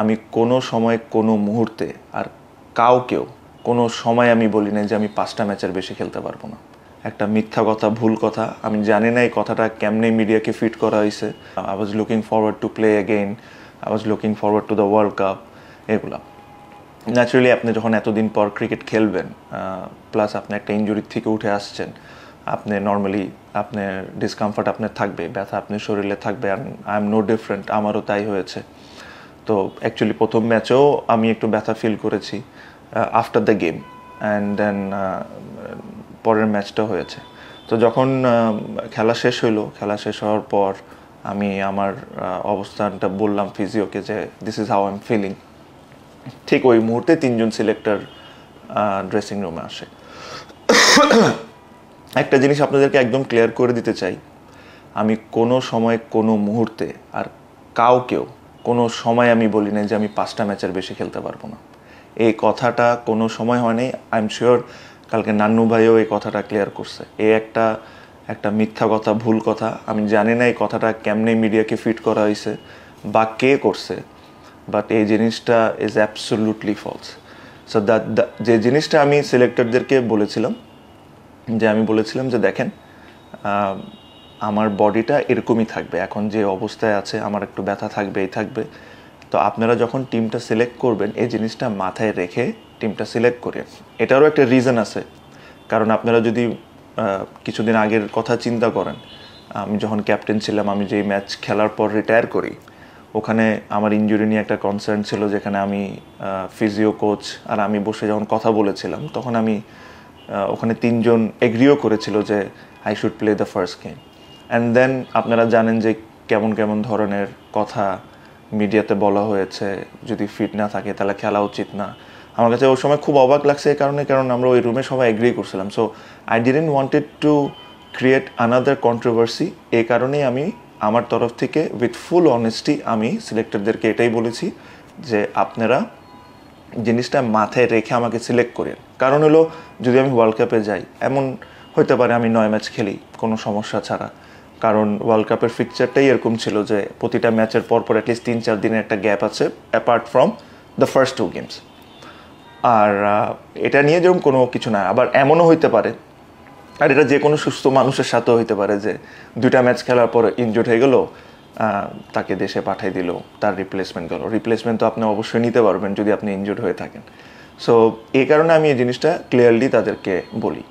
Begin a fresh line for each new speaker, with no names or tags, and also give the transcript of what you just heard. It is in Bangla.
আমি কোনো সময়, কোনো মুহূর্তে আর কাউকেও, কোনো সময় আমি বলি না যে আমি পাঁচটা ম্যাচের বেশি খেলতে পারব না। একটা মিথ্যা কথা, ভুল কথা, আমি জানি না এই কথাটা কেমনে মিডিয়াকে ফিট করা হয়েছে। I was looking forward to play again I was looking forward to the world cup এগুলা। ন্যাচারালি আপনি যখন এতদিন পর ক্রিকেট খেলবেন প্লাস আপনি একটা ইঞ্জুরির থেকে উঠে আসছেন, আপনি নর্মালি আপনার ডিসকমফর্ট আপনার থাকবে ব্যথা আপনার শরীরে থাকবে আই এম নো ডিফারেন্ট আমারও তাই হয়েছে। তো অ্যাকচুয়ালি প্রথম ম্যাচেও আমি একটু ব্যথা ফিল করেছি after the game and then পরের ম্যাচটা হয়েছে। তো যখন খেলা শেষ হইল, খেলা শেষ হওয়ার পর আমি আমার অবস্থানটা বললাম ফিজিওকে যে this is how I am feeling ঠিক ওই মুহূর্তে তিনজন সিলেক্টর ড্রেসিং রুমে আসে। একটা জিনিস আপনাদেরকে একদম ক্লিয়ার করে দিতে চাই, আমি কোনো সময় কোনো মুহূর্তে আর কাউকেও কোনো সময় আমি বলি নাই যে আমি পাঁচটা ম্যাচের বেশি খেলতে পারব না। এই কথাটা কোনো সময় হয়নি আই এম শিওর কালকে নান্নু ভাইও এই কথাটা ক্লিয়ার করছে। এ একটা একটা মিথ্যা কথা, ভুল কথা। আমি জানি না এই কথাটা কেমনে মিডিয়াকে ফিট করা হয়েছে বা কে করছে। বাট এই জিনিসটা is absolutely false so that যে জিনিসটা আমি সিলেক্টরদেরকে বলেছিলাম, যে আমি বলেছিলাম যে দেখেন আমার বডিটা এরকমই থাকবে। এখন যে অবস্থায় আছে, আমার একটু ব্যথা থাকবে, এই থাকবে। তো আপনারা যখন টিমটা সিলেক্ট করবেন, এই জিনিসটা মাথায় রেখে টিমটা সিলেক্ট করেন। এটারও একটা রিজন আছে। কারণ আপনারা যদি কিছুদিন আগের কথা চিন্তা করেন, আমি যখন ক্যাপ্টেন ছিলাম, আমি যেই ম্যাচ খেলার পর রিটায়ার করি, ওখানে আমার ইঞ্জুরি নিয়ে একটা কনসার্ন ছিল, যেখানে আমি ফিজিও কোচ আর আমি বসে যখন কথা বলেছিলাম, তখন আমি ওখানে তিনজন এগ্রিও করেছিল যে I should play the first game and then আপনারা জানেন যে কেমন কেমন ধরনের কথা মিডিয়াতে বলা হয়েছে, যদি ফিট না থাকে তাহলে খেলা উচিত না। আমার কাছে ওই সময় খুব অবাক লাগছে এই কারণে, কারণ আমরা ওই রুমে সবাই এগ্রি করছিলাম। So I didn't wanted to create another controversy এই কারণেই আমি আমার তরফ থেকে উইথ ফুল অনেস্টি আমি সিলেক্টরদেরকে এটাই বলেছি যে আপনারা জিনিসটা মাথায় রেখে আমাকে সিলেক্ট করেন। কারণ হলো, যদি আমি ওয়ার্ল্ড কাপে যাই, এমন হতে পারে আমি নয় ম্যাচ খেলি, কোনো সমস্যা ছাড়া। কারণ ওয়ার্ল্ড কাপের ফিকচারটাই এরকম ছিল যে প্রতিটা ম্যাচের পর পর অ্যাটলিস্ট তিন চার দিনের একটা গ্যাপ আছে apart from the first two games আর এটা নিয়ে যেরকম কোনো কিছু না, আবার এমনও হইতে পারে, আর এটা যে কোনো সুস্থ মানুষের সাথেও হইতে পারে যে দুইটা ম্যাচ খেলার পর ইনজুর্ড হয়ে গেল তাকে দেশে পাঠিয়ে দিল, তার রিপ্লেসমেন্ট গেল। রিপ্লেসমেন্ট তো আপনি অবশ্যই নিতে পারবেন যদি আপনি ইনজুর্ড হয়ে থাকেন। সো এই কারণে আমি এই জিনিসটা ক্লিয়ারলি তাদেরকে বলি।